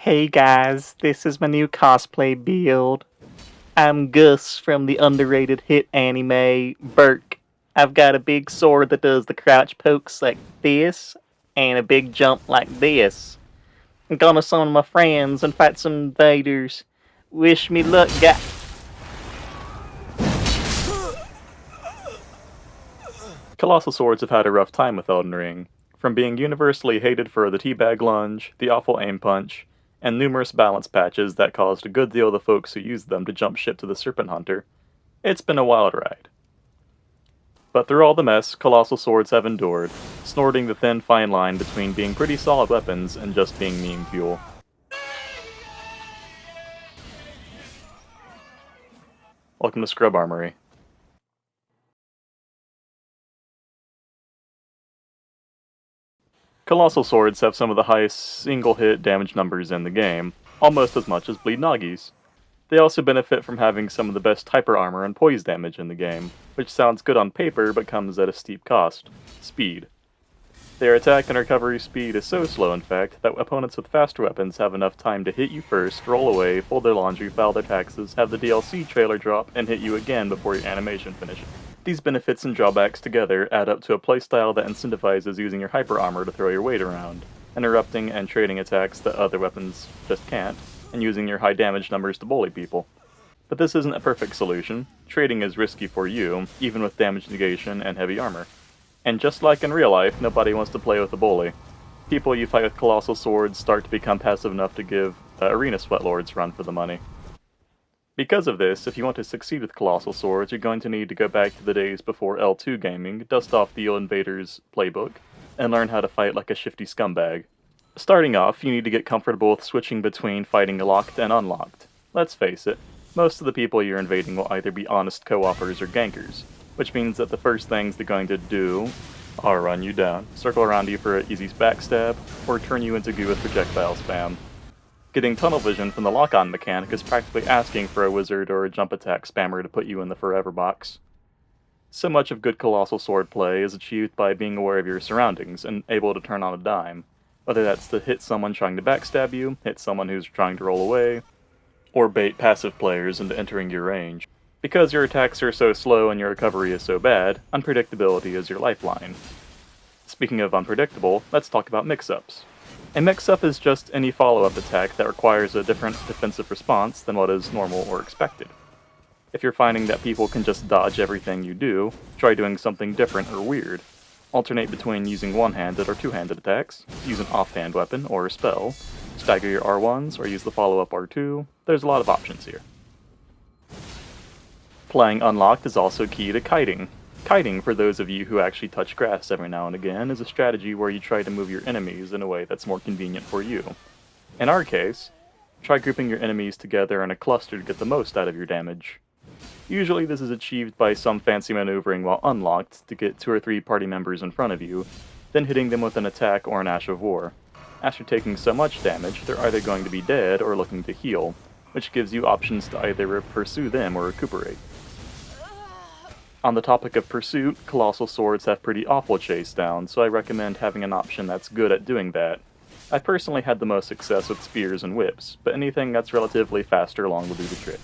Hey guys, this is my new cosplay build. I'm Guts from the underrated hit anime Berk. I've got a big sword that does the crouch pokes like this, and a big jump like this. I'm gonna summon my friends and fight some invaders. Wish me luck, guys. Colossal Swords have had a rough time with Elden Ring. From being universally hated for the teabag lunge, the awful aim punch, and numerous balance patches that caused a good deal of the folks who used them to jump ship to the Serpent Hunter, it's been a wild ride. But through all the mess, Colossal Swords have endured, snorting the thin fine line between being pretty solid weapons and just being meme fuel. Welcome to Scrub Armory. Colossal Swords have some of the highest single-hit damage numbers in the game, almost as much as Bleed Noggies. They also benefit from having some of the best hyper armor and poise damage in the game, which sounds good on paper but comes at a steep cost. Speed. Their attack and recovery speed is so slow, in fact, that opponents with faster weapons have enough time to hit you first, roll away, fold their laundry, file their taxes, have the DLC trailer drop, and hit you again before your animation finishes. These benefits and drawbacks together add up to a playstyle that incentivizes using your hyper armor to throw your weight around, interrupting and trading attacks that other weapons just can't, and using your high damage numbers to bully people. But this isn't a perfect solution. Trading is risky for you, even with damage negation and heavy armor. And just like in real life, nobody wants to play with a bully. People you fight with colossal swords start to become passive enough to give uh, arena sweatlords run for the money. Because of this, if you want to succeed with Colossal Swords, you're going to need to go back to the days before L2 gaming, dust off the Invaders playbook, and learn how to fight like a shifty scumbag. Starting off, you need to get comfortable with switching between fighting locked and unlocked. Let's face it, most of the people you're invading will either be honest co-opers or gankers, which means that the first things they're going to do are run you down, circle around you for an easy backstab, or turn you into goo with projectile spam. Getting tunnel vision from the lock-on mechanic is practically asking for a wizard or a jump attack spammer to put you in the forever box. So much of good Colossal Sword play is achieved by being aware of your surroundings and able to turn on a dime, whether that's to hit someone trying to backstab you, hit someone who's trying to roll away, or bait passive players into entering your range. Because your attacks are so slow and your recovery is so bad, unpredictability is your lifeline. Speaking of unpredictable, let's talk about mix-ups. A mix-up is just any follow-up attack that requires a different defensive response than what is normal or expected. If you're finding that people can just dodge everything you do, try doing something different or weird. Alternate between using one-handed or two-handed attacks, use an offhand weapon or a spell, stagger your R1s or use the follow-up R2, there's a lot of options here. Playing Unlocked is also key to kiting, Kiting, for those of you who actually touch grass every now and again, is a strategy where you try to move your enemies in a way that's more convenient for you. In our case, try grouping your enemies together in a cluster to get the most out of your damage. Usually this is achieved by some fancy maneuvering while unlocked to get two or three party members in front of you, then hitting them with an attack or an Ash of War. After taking so much damage, they're either going to be dead or looking to heal, which gives you options to either pursue them or recuperate. On the topic of pursuit, Colossal Swords have pretty awful chase down, so I recommend having an option that's good at doing that. I personally had the most success with spears and whips, but anything that's relatively faster along will do the trick.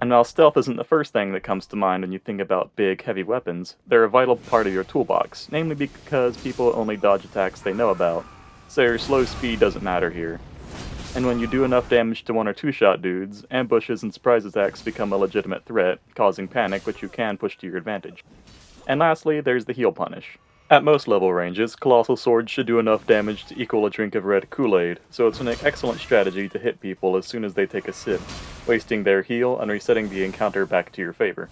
And while stealth isn't the first thing that comes to mind when you think about big, heavy weapons, they're a vital part of your toolbox, namely because people only dodge attacks they know about, so your slow speed doesn't matter here and when you do enough damage to one or two shot dudes, ambushes and surprise attacks become a legitimate threat, causing panic which you can push to your advantage. And lastly, there's the heal punish. At most level ranges, Colossal Swords should do enough damage to equal a drink of red Kool-Aid, so it's an excellent strategy to hit people as soon as they take a sip, wasting their heal and resetting the encounter back to your favor.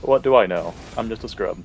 But what do I know? I'm just a scrub.